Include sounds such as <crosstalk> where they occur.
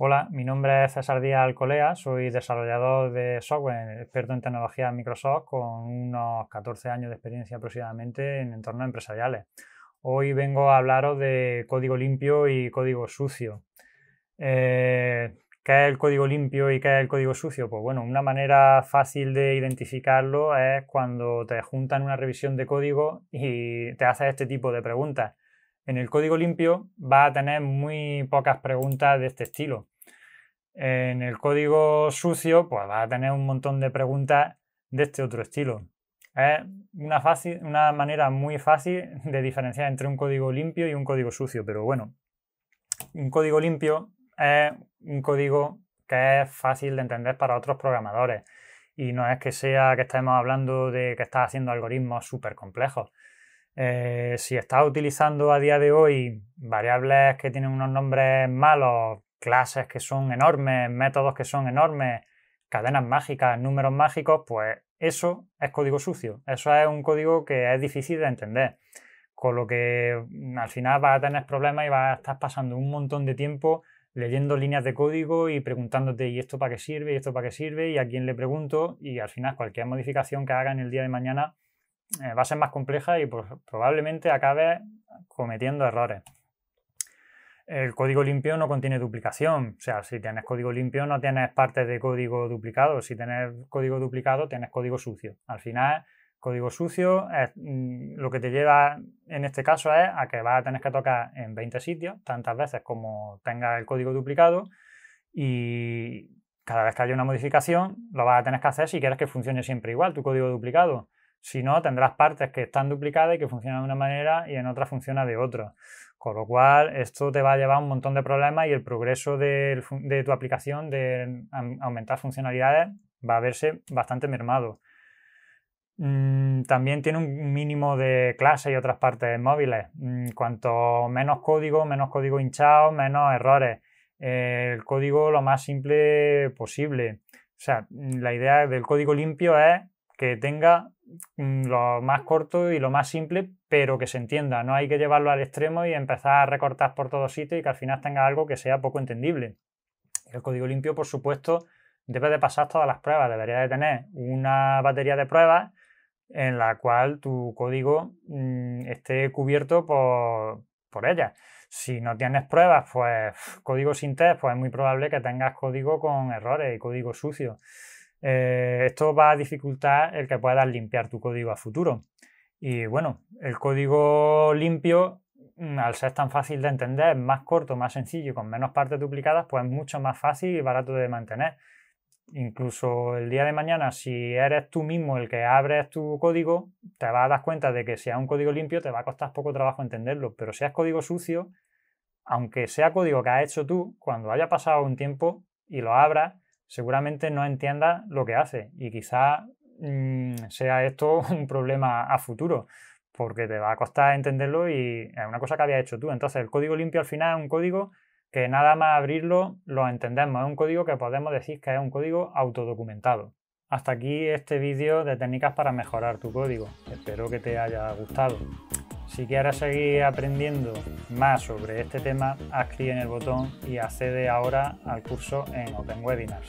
Hola, mi nombre es César Díaz Alcolea, soy desarrollador de software, experto en tecnología Microsoft con unos 14 años de experiencia aproximadamente en entornos empresariales. Hoy vengo a hablaros de código limpio y código sucio. Eh, ¿Qué es el código limpio y qué es el código sucio? Pues bueno, una manera fácil de identificarlo es cuando te juntan una revisión de código y te haces este tipo de preguntas. En el código limpio va a tener muy pocas preguntas de este estilo. En el código sucio, pues va a tener un montón de preguntas de este otro estilo. Es una, fácil, una manera muy fácil de diferenciar entre un código limpio y un código sucio, pero bueno, un código limpio es un código que es fácil de entender para otros programadores y no es que sea que estemos hablando de que estás haciendo algoritmos súper complejos. Eh, si estás utilizando a día de hoy variables que tienen unos nombres malos, clases que son enormes, métodos que son enormes, cadenas mágicas, números mágicos, pues eso es código sucio. Eso es un código que es difícil de entender. Con lo que mm, al final vas a tener problemas y vas a estar pasando un montón de tiempo leyendo líneas de código y preguntándote ¿y esto para qué sirve? ¿y esto para qué sirve? ¿y a quién le pregunto? Y al final cualquier modificación que haga en el día de mañana eh, va a ser más compleja y pues, probablemente acabe cometiendo errores. El código limpio no contiene duplicación, o sea, si tienes código limpio no tienes partes de código duplicado, si tienes código duplicado tienes código sucio. Al final, código sucio es, mm, lo que te lleva en este caso es a que vas a tener que tocar en 20 sitios, tantas veces como tengas el código duplicado y cada vez que haya una modificación lo vas a tener que hacer si quieres que funcione siempre igual tu código duplicado. Si no, tendrás partes que están duplicadas y que funcionan de una manera y en otra funciona de otra. Con lo cual, esto te va a llevar un montón de problemas y el progreso de, tu aplicación de aumentar funcionalidades va a verse bastante mermado. Mm, también tiene un mínimo de clases y otras partes móviles. Mm, cuanto menos código, menos código hinchado, menos errores. el código lo más simple posible. O sea, la idea del código limpio es que tenga mm, lo más corto y lo más simple, pero que se entienda. No hay que llevarlo al extremo y empezar a recortar por todos sitios y que al final tenga algo que sea poco entendible. El código limpio, por supuesto, debe de pasar todas las pruebas. Debería de tener una batería de pruebas en la cual tu código mm, esté cubierto por, por ella. Si no tienes pruebas, pues código sin test, pues es muy probable que tengas código con errores y código sucio. Eh, esto va a dificultar el que puedas limpiar tu código a futuro. Y bueno, el código limpio, mm, al ser tan fácil de entender, más corto, más sencillo y con menos partes duplicadas, pues es mucho más fácil y barato de mantener. Incluso el día de mañana, si eres tú mismo el que abres tu código, te vas a dar cuenta de que si es un código limpio te va a costar poco trabajo entenderlo. Pero si es código sucio, aunque sea código que has hecho tú, cuando haya pasado un tiempo y lo abras, seguramente no entienda lo que hace y quizá mm, sea esto <laughs> un problema a futuro porque te va a costar entenderlo y es una cosa que había hecho tú. Entonces el código limpio al final es un código que nada más abrirlo lo entendemos, es un código que podemos decir que es un código autodocumentado. Hasta aquí este vídeo de técnicas para mejorar tu código. Espero que te haya gustado. Si quieres seguir aprendiendo más sobre este tema, haz clic en el botón y accede ahora al curso en Open Webinars.